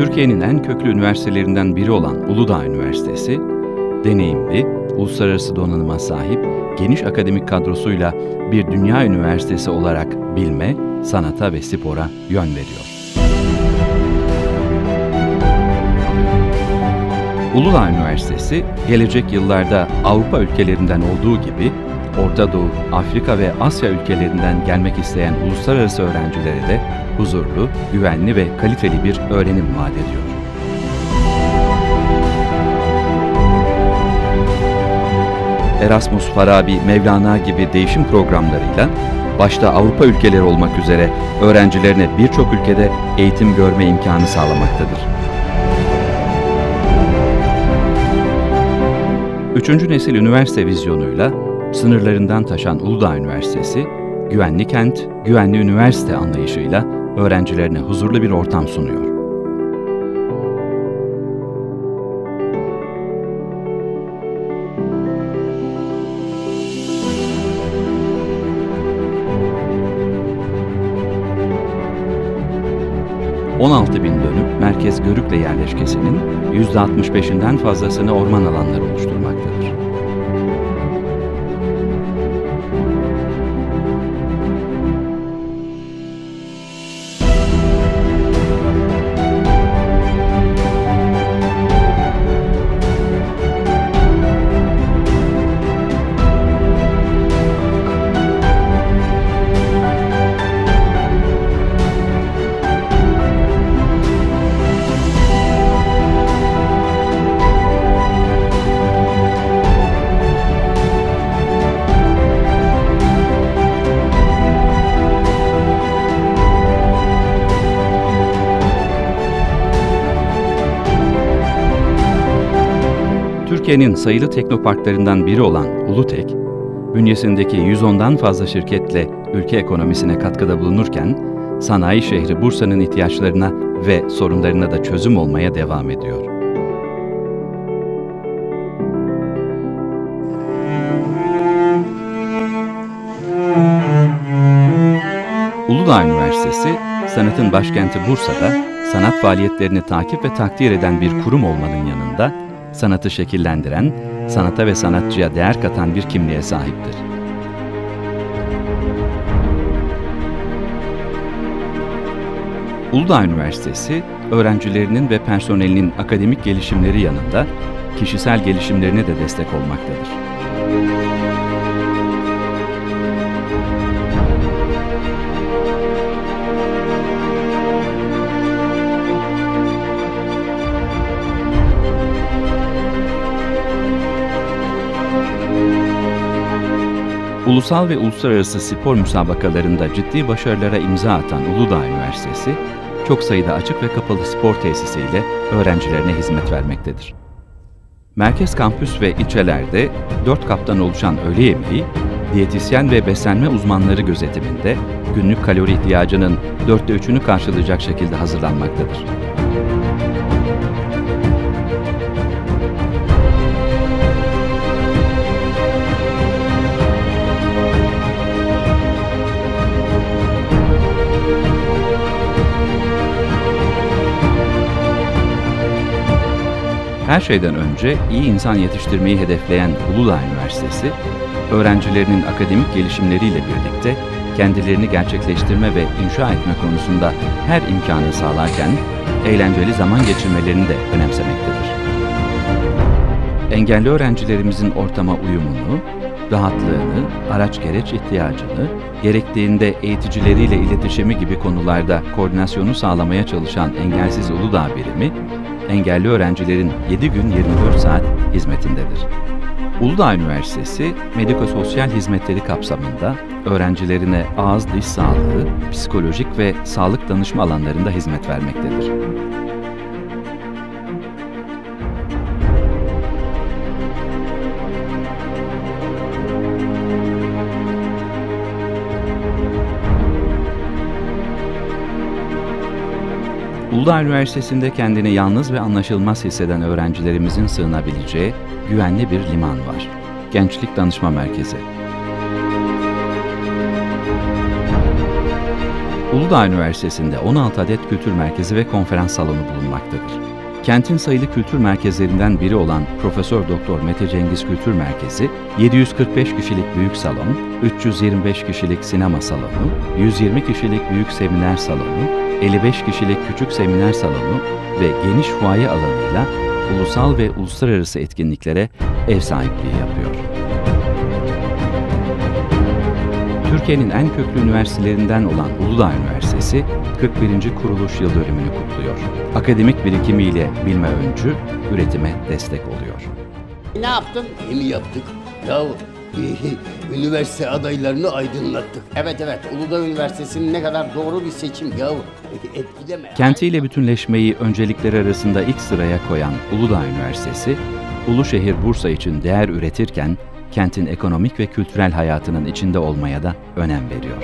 Türkiye'nin en köklü üniversitelerinden biri olan Uludağ Üniversitesi, deneyimli, uluslararası donanıma sahip, geniş akademik kadrosuyla bir dünya üniversitesi olarak bilme, sanata ve spora yön veriyor. Uludağ Üniversitesi, gelecek yıllarda Avrupa ülkelerinden olduğu gibi Orta Doğu, Afrika ve Asya ülkelerinden gelmek isteyen uluslararası öğrencilere de huzurlu, güvenli ve kaliteli bir öğrenim vaat ediyor. Erasmus, Farabi, Mevlana gibi değişim programlarıyla başta Avrupa ülkeleri olmak üzere öğrencilerine birçok ülkede eğitim görme imkanı sağlamaktadır. Üçüncü nesil üniversite vizyonuyla sınırlarından taşan Uludağ Üniversitesi, güvenli kent, güvenli üniversite anlayışıyla öğrencilerine huzurlu bir ortam sunuyor. ...16 bin dönüm merkez Görükle yerleşkesinin %65'inden fazlasını orman alanları oluşturmaktadır. Türkiye'nin sayılı teknoparklarından biri olan Ulutek, bünyesindeki 110'dan fazla şirketle ülke ekonomisine katkıda bulunurken, sanayi şehri Bursa'nın ihtiyaçlarına ve sorunlarına da çözüm olmaya devam ediyor. Uludağ Üniversitesi, sanatın başkenti Bursa'da sanat faaliyetlerini takip ve takdir eden bir kurum olmanın yanında, sanatı şekillendiren, sanata ve sanatçıya değer katan bir kimliğe sahiptir. Uludağ Üniversitesi, öğrencilerinin ve personelinin akademik gelişimleri yanında kişisel gelişimlerine de destek olmaktadır. Ulusal ve uluslararası spor müsabakalarında ciddi başarılara imza atan Uludağ Üniversitesi, çok sayıda açık ve kapalı spor tesisiyle öğrencilerine hizmet vermektedir. Merkez kampüs ve ilçelerde dört kaptan oluşan öğle yemeği, diyetisyen ve beslenme uzmanları gözetiminde günlük kalori ihtiyacının dörtte üçünü karşılayacak şekilde hazırlanmaktadır. Her şeyden önce iyi insan yetiştirmeyi hedefleyen Uludağ Üniversitesi, öğrencilerinin akademik gelişimleriyle birlikte kendilerini gerçekleştirme ve inşa etme konusunda her imkanı sağlarken eğlenceli zaman geçirmelerini de önemsemektedir. Engelli öğrencilerimizin ortama uyumunu, rahatlığını, araç gereç ihtiyacını, gerektiğinde eğiticileriyle iletişimi gibi konularda koordinasyonu sağlamaya çalışan Engelsiz Uludağ Birimi, engelli öğrencilerin 7 gün 24 saat hizmetindedir. Uludağ Üniversitesi mediko-sosyal hizmetleri kapsamında öğrencilerine ağız diş sağlığı, psikolojik ve sağlık danışma alanlarında hizmet vermektedir. Uludağ Üniversitesi'nde kendini yalnız ve anlaşılmaz hisseden öğrencilerimizin sığınabileceği güvenli bir liman var. Gençlik Danışma Merkezi. Uludağ Üniversitesi'nde 16 adet kültür merkezi ve konferans salonu bulunmaktadır. Kentin sayılı kültür merkezlerinden biri olan Profesör Doktor Mete Cengiz Kültür Merkezi, 745 kişilik büyük salon, 325 kişilik sinema salonu, 120 kişilik büyük seminer salonu, 55 kişilik küçük seminer salonu ve geniş fuaye alanıyla ulusal ve uluslararası etkinliklere ev sahipliği yapıyor. Türkiye'nin en köklü üniversitelerinden olan Uludağ Üniversitesi 41. kuruluş yıl dönümünü kutluyor. Akademik birikimiyle bilme öncü, üretime destek oluyor. Ne yaptın? İyi mi yaptık? Ya üniversite adaylarını aydınlattık. Evet evet Uludağ Üniversitesi'nin ne kadar doğru bir seçim. Ya etkileme. Kentiyle bütünleşmeyi öncelikleri arasında ilk sıraya koyan Uludağ Üniversitesi, Uluşehir Bursa için değer üretirken kentin ekonomik ve kültürel hayatının içinde olmaya da önem veriyor.